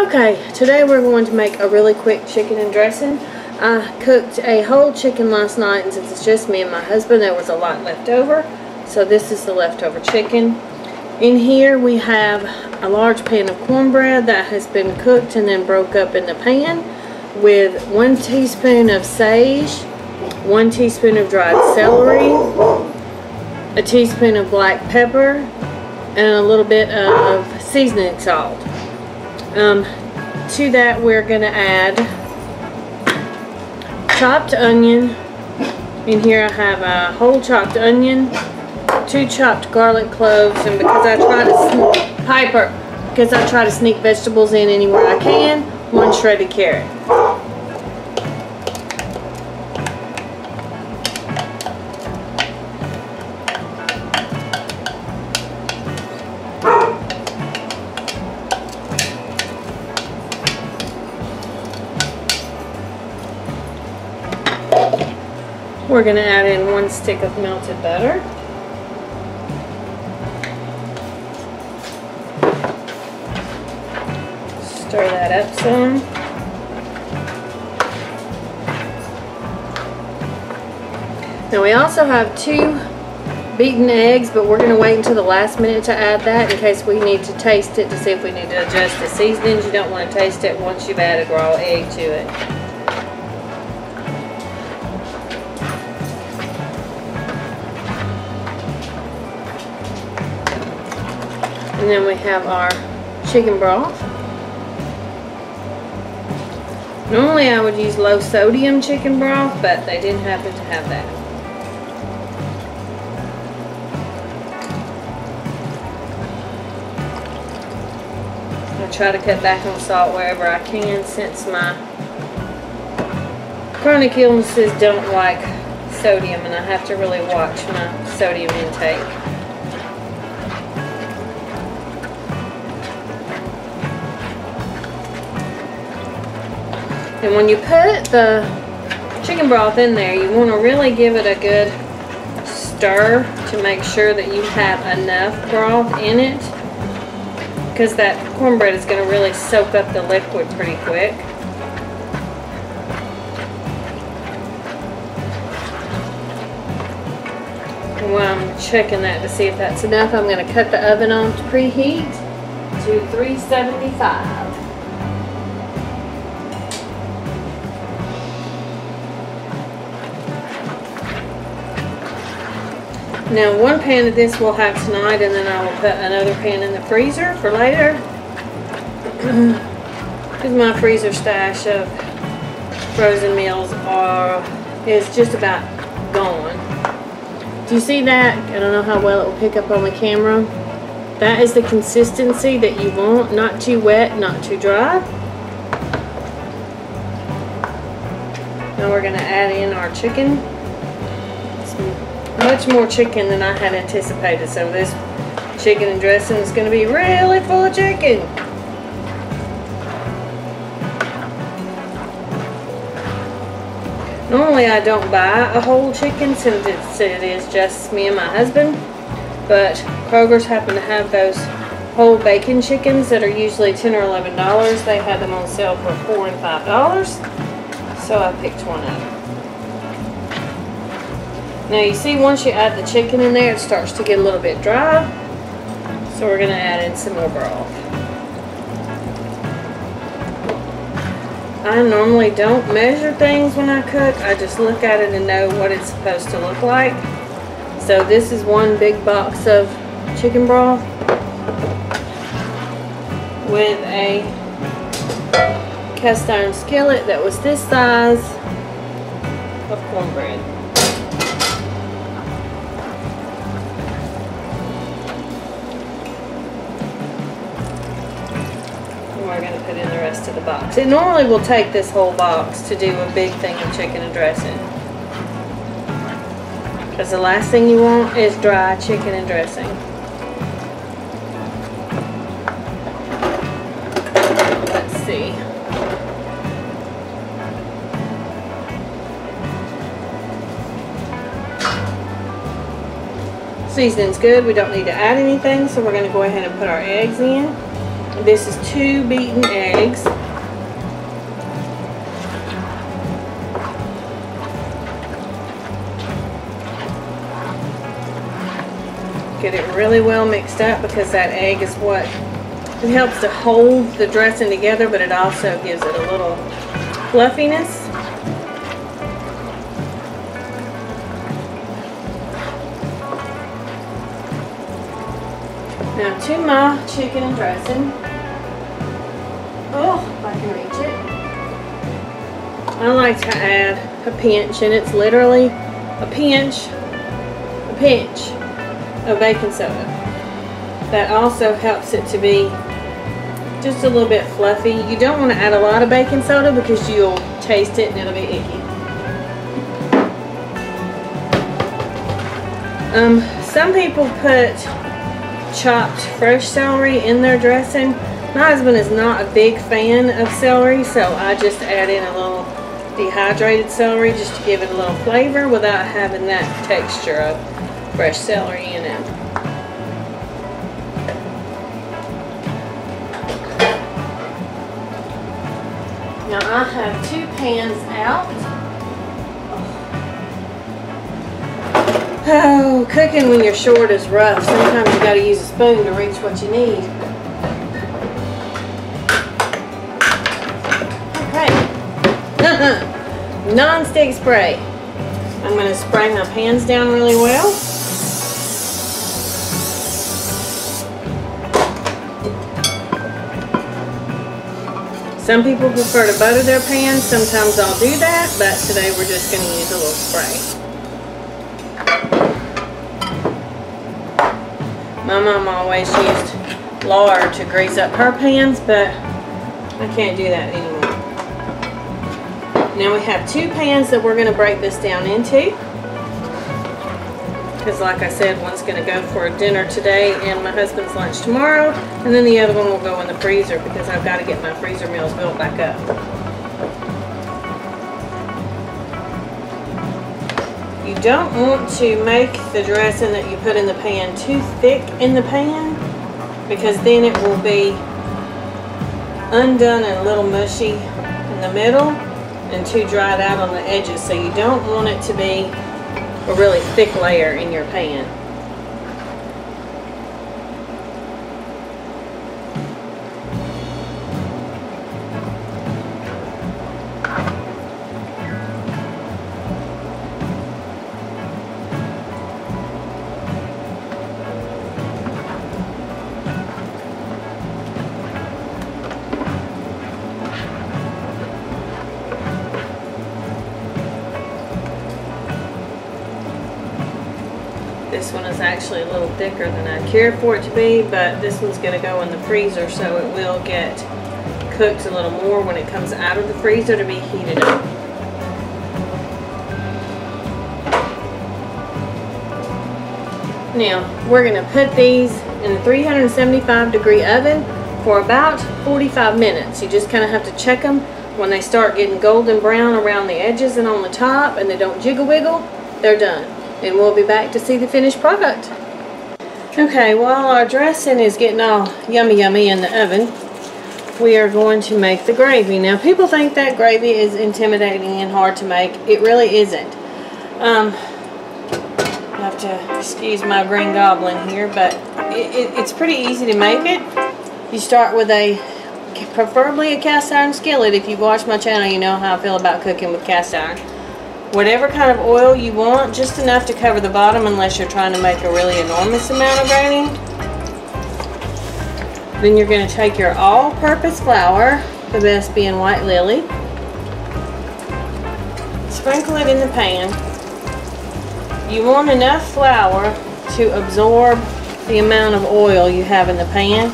Okay, today we're going to make a really quick chicken and dressing. I cooked a whole chicken last night and since it's just me and my husband there was a lot left over. So this is the leftover chicken. In here we have a large pan of cornbread that has been cooked and then broke up in the pan with one teaspoon of sage, one teaspoon of dried celery, a teaspoon of black pepper, and a little bit of seasoning salt. Um, to that we're going to add chopped onion. In here I have a whole chopped onion, two chopped garlic cloves, and because I try to Piper, because I try to sneak vegetables in anywhere I can, one shredded carrot. We're going to add in one stick of melted butter. Stir that up some. Now we also have two beaten eggs, but we're going to wait until the last minute to add that in case we need to taste it to see if we need to adjust the seasonings. You don't want to taste it once you've added raw egg to it. Then we have our chicken broth. Normally I would use low sodium chicken broth, but they didn't happen to have that. I try to cut back on salt wherever I can since my chronic illnesses don't like sodium and I have to really watch my sodium intake. And when you put the chicken broth in there, you want to really give it a good stir to make sure that you have enough broth in it because that cornbread is going to really soak up the liquid pretty quick. While I'm checking that to see if that's enough, I'm going to cut the oven on to preheat to 375. Now one pan of this we'll have tonight and then I will put another pan in the freezer for later. Because my freezer stash of frozen meals are is just about gone. Do you see that? I don't know how well it will pick up on the camera. That is the consistency that you want. Not too wet, not too dry. Now we're going to add in our chicken much more chicken than I had anticipated. So this chicken and dressing is going to be really full of chicken. Normally I don't buy a whole chicken since it's, it is just me and my husband. But Kroger's happen to have those whole bacon chickens that are usually 10 or $11. They had them on sale for 4 and $5. So I picked one up. Now you see once you add the chicken in there, it starts to get a little bit dry. So we're going to add in some more broth. I normally don't measure things when I cook. I just look at it and know what it's supposed to look like. So this is one big box of chicken broth with a cast iron skillet that was this size of cornbread. The box. It normally will take this whole box to do a big thing of chicken and dressing. Because the last thing you want is dry chicken and dressing. Let's see. Seasoning's good. We don't need to add anything, so we're going to go ahead and put our eggs in. This is two beaten eggs. Really well mixed up because that egg is what it helps to hold the dressing together, but it also gives it a little fluffiness. Now to my chicken and dressing. Oh, if I can reach it. I like to add a pinch, and it's literally a pinch, a pinch baking soda. That also helps it to be just a little bit fluffy. You don't want to add a lot of baking soda because you'll taste it and it'll be icky. Um, some people put chopped fresh celery in their dressing. My husband is not a big fan of celery, so I just add in a little dehydrated celery just to give it a little flavor without having that texture of fresh celery in it. Now I have two pans out. Oh, cooking when you're short is rough. Sometimes you gotta use a spoon to reach what you need. Okay. Non-stick spray. I'm gonna spray my pans down really well. Some people prefer to butter their pans. Sometimes I'll do that, but today we're just going to use a little spray. My mom always used lard to grease up her pans, but I can't do that anymore. Now we have two pans that we're going to break this down into because like I said, one's going to go for dinner today and my husband's lunch tomorrow, and then the other one will go in the freezer because I've got to get my freezer meals built back up. You don't want to make the dressing that you put in the pan too thick in the pan because then it will be undone and a little mushy in the middle and too dried out on the edges. So you don't want it to be a really thick layer in your pan. Actually a little thicker than I care for it to be, but this one's going to go in the freezer so it will get cooked a little more when it comes out of the freezer to be heated up. Now, we're going to put these in a 375 degree oven for about 45 minutes. You just kind of have to check them when they start getting golden brown around the edges and on the top and they don't jiggle wiggle, they're done and we'll be back to see the finished product. Okay, while our dressing is getting all yummy yummy in the oven, we are going to make the gravy. Now, people think that gravy is intimidating and hard to make. It really isn't. Um, I have to excuse my green goblin here, but it, it, it's pretty easy to make it. You start with a, preferably a cast iron skillet. If you've watched my channel, you know how I feel about cooking with cast iron whatever kind of oil you want, just enough to cover the bottom unless you're trying to make a really enormous amount of gravy. Then you're going to take your all-purpose flour, the best being white lily, sprinkle it in the pan. You want enough flour to absorb the amount of oil you have in the pan.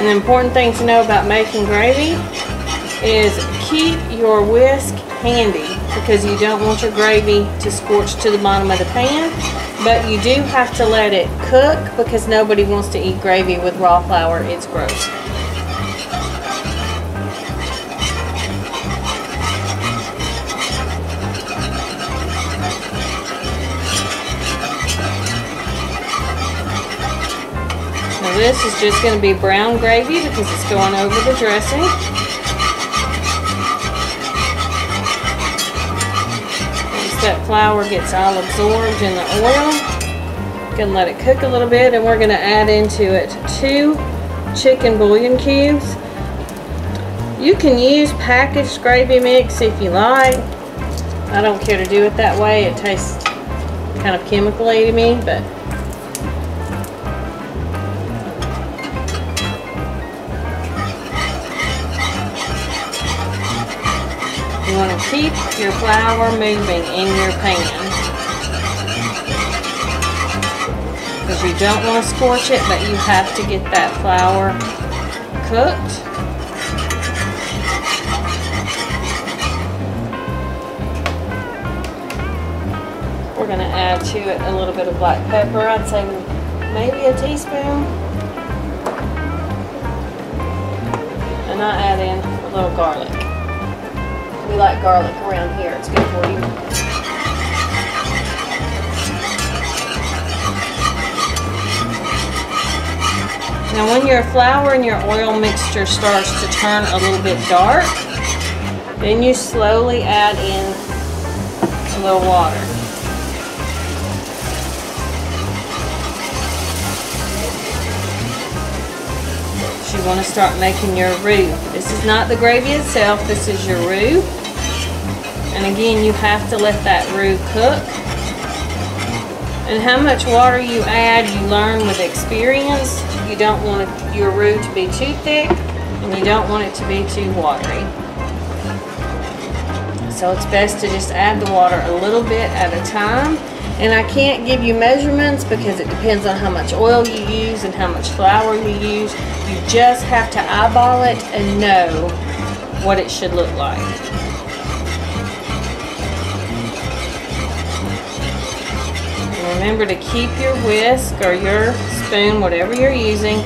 An important thing to know about making gravy is keep your whisk handy because you don't want your gravy to scorch to the bottom of the pan but you do have to let it cook because nobody wants to eat gravy with raw flour. It's gross this is just going to be brown gravy because it's going over the dressing. Once that flour gets all absorbed in the oil, gonna let it cook a little bit and we're gonna add into it two chicken bouillon cubes. You can use packaged gravy mix if you like. I don't care to do it that way. It tastes kind of chemically to me, but want to keep your flour moving in your pan. Because you don't want to scorch it, but you have to get that flour cooked. We're going to add to it a little bit of black pepper. I'd say maybe a teaspoon. And I add in a little garlic. We like garlic around here. It's good for you. Now when your flour and your oil mixture starts to turn a little bit dark, then you slowly add in a little water. You want to start making your roux. This is not the gravy itself, this is your roux. And again, you have to let that roux cook. And how much water you add, you learn with experience. You don't want your roux to be too thick, and you don't want it to be too watery. So it's best to just add the water a little bit at a time. And I can't give you measurements because it depends on how much oil you use and how much flour you use. You just have to eyeball it and know what it should look like. Remember to keep your whisk or your spoon, whatever you're using,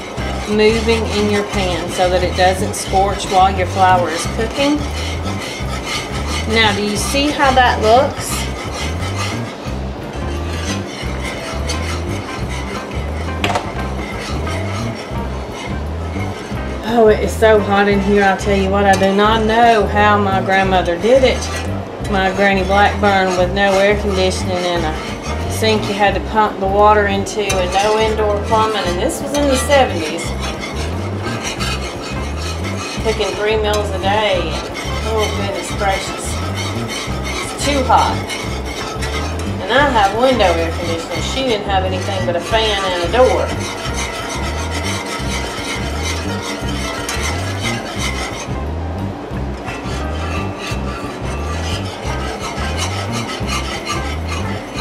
moving in your pan so that it doesn't scorch while your flour is cooking. Now, do you see how that looks? Oh, it is so hot in here, I'll tell you what, I do not know how my grandmother did it. My Granny Blackburn with no air conditioning and a sink you had to pump the water into and no indoor plumbing, and this was in the 70s. Cooking three meals a day, and oh goodness gracious, it's too hot. And I have window air conditioning. She didn't have anything but a fan and a door.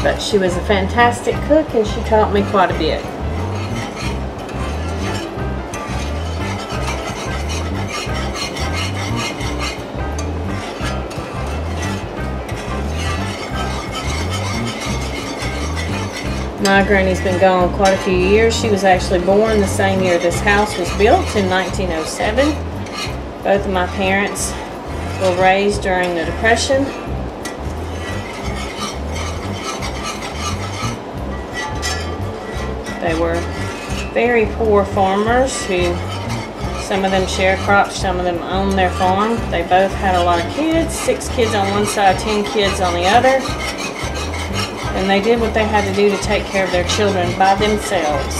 But she was a fantastic cook and she taught me quite a bit. My granny's been gone quite a few years. She was actually born the same year this house was built in 1907. Both of my parents were raised during the Depression They were very poor farmers who, some of them share crops, some of them own their farm. They both had a lot of kids, six kids on one side, ten kids on the other. And they did what they had to do to take care of their children by themselves.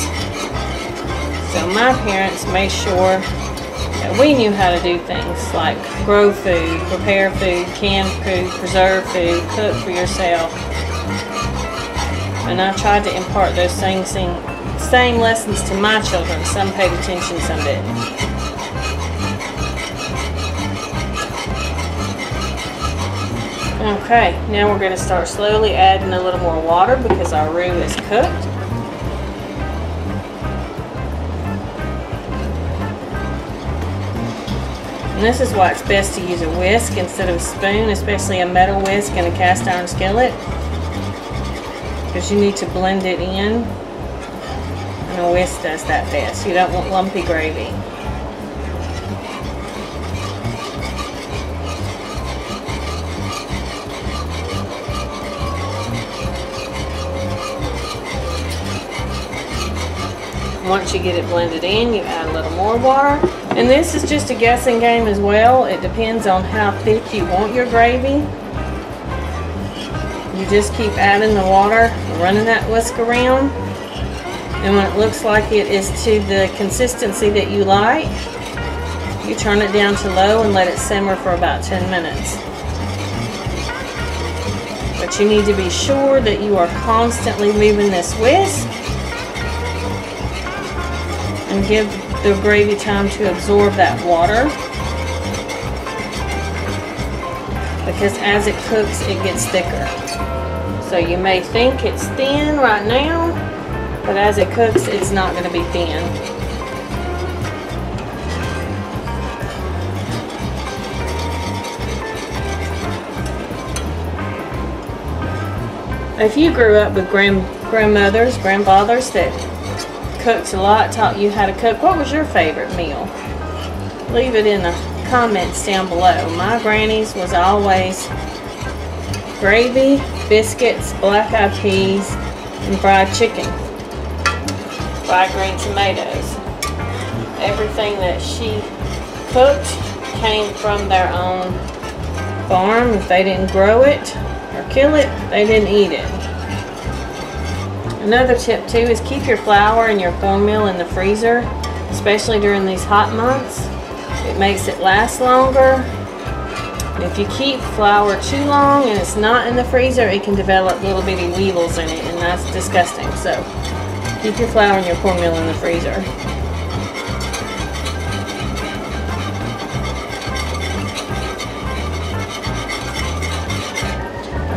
So my parents made sure that we knew how to do things like grow food, prepare food, can food, preserve food, cook for yourself. And I tried to impart those same, same, same lessons to my children. Some paid attention, some didn't. Okay, now we're going to start slowly adding a little more water because our roux is cooked. And this is why it's best to use a whisk instead of a spoon, especially a metal whisk in a cast iron skillet. Because you need to blend it in and whisk does that best. You don't want lumpy gravy. Once you get it blended in, you add a little more water. And this is just a guessing game as well. It depends on how thick you want your gravy. You just keep adding the water, running that whisk around. And when it looks like it is to the consistency that you like, you turn it down to low and let it simmer for about 10 minutes. But you need to be sure that you are constantly moving this whisk and give the gravy time to absorb that water. Because as it cooks, it gets thicker. So you may think it's thin right now, but as it cooks, it's not going to be thin. If you grew up with grand grandmothers, grandfathers that cooked a lot, taught you how to cook, what was your favorite meal? Leave it in the comments down below. My granny's was always gravy, biscuits, black eyed peas, and fried chicken. Fried green tomatoes. Everything that she cooked came from their own farm. If they didn't grow it or kill it, they didn't eat it. Another tip too is keep your flour and your cornmeal in the freezer, especially during these hot months. It makes it last longer. If you keep flour too long and it's not in the freezer, it can develop little bitty weevils in it and that's disgusting. So keep your flour and your cornmeal in the freezer.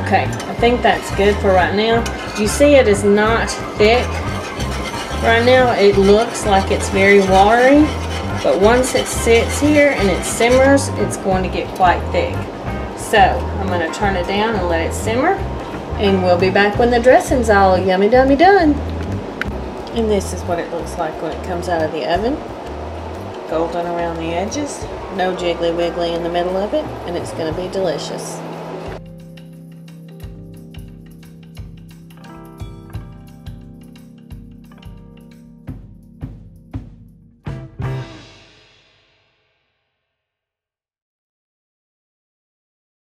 Okay, I think that's good for right now. You see it is not thick. Right now it looks like it's very watery, but once it sits here and it simmers, it's going to get quite thick. So I'm going to turn it down and let it simmer. And we'll be back when the dressing's all yummy dummy done. And this is what it looks like when it comes out of the oven. Golden around the edges, no jiggly wiggly in the middle of it, and it's going to be delicious.